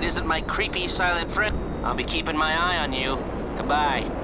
it isn't my creepy silent friend, I'll be keeping my eye on you. Goodbye.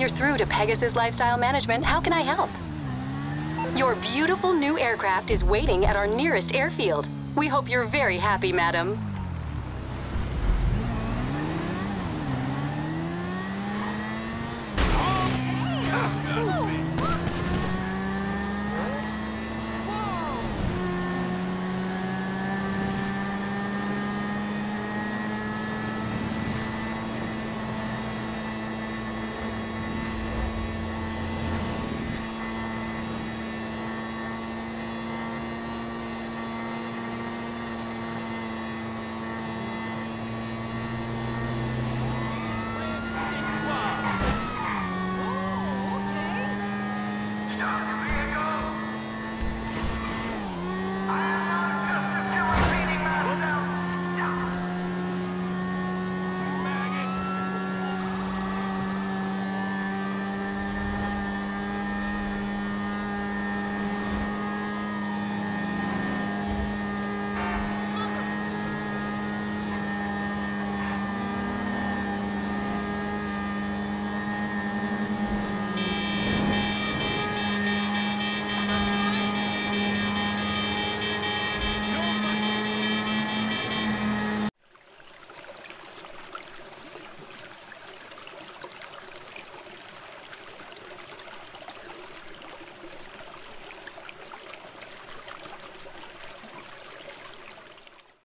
You're through to Pegasus Lifestyle Management. How can I help? Your beautiful new aircraft is waiting at our nearest airfield. We hope you're very happy, madam.